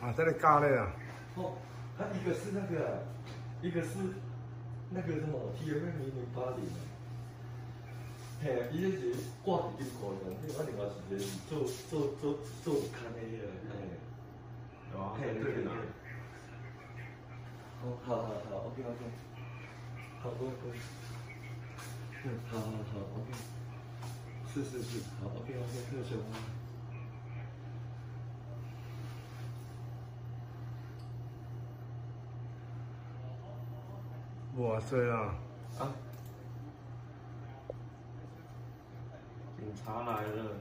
啊，这里咖喱啊。哦，它一个是那个，一个是那个什么 T M 零零八零。嘿，伊个是挂伫金库上，另外另外是是做做做做看的个，嘿。哦，对对对。好，好好好，OK OK。好，可以可以。嗯，好好好，OK。是是是，好，OK OK，啊。哇塞啊！啊，警察来了。